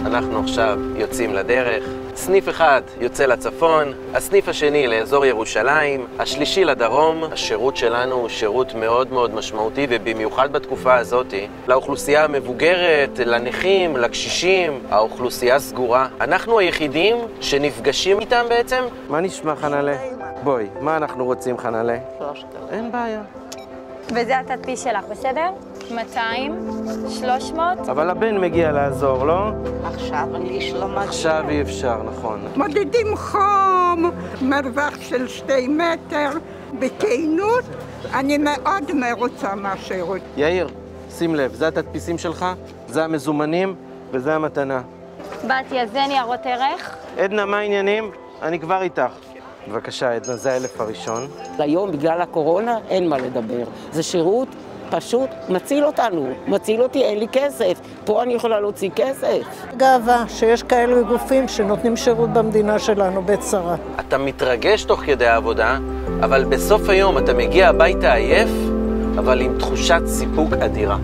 אנחנו עכשיו יוצאים לדרך. סניף אחד יוצא לצפון, הסניף השני לאזור ירושלים, השלישי לדרום. השירות שלנו הוא שירות מאוד מאוד משמעותי, ובמיוחד בתקופה הזאת, לאוכלוסייה המבוגרת, לנכים, לקשישים, האוכלוסייה סגורה. אנחנו היחידים שנפגשים איתם בעצם. מה נשמע, חנלה? בואי, מה אנחנו רוצים, חנלה? אין בעיה. וזה התדפיס שלך, בסדר? 200, 300. אבל הבן מגיע לעזור, לא? עכשיו אני שלמה. עכשיו אי אפשר, נכון. מודדים חום, מרווח של שתי מטר, בכנות. אני מאוד מרוצה מהשירות. יאיר, שים לב, זה התדפיסים שלך, זה המזומנים וזה המתנה. בתיה, זה ניירות ערך. עדנה, מה העניינים? אני כבר איתך. בבקשה, עדנה, זה האלף הראשון. היום, בגלל הקורונה, אין מה לדבר. זה שירות פשוט מציל אותנו. מציל אותי, אין לי כסף. פה אני יכולה להוציא כסף. גאווה שיש כאלו גופים שנותנים שירות במדינה שלנו בעת צרה. אתה מתרגש תוך כדי העבודה, אבל בסוף היום אתה מגיע הביתה עייף, אבל עם תחושת סיפוק אדירה.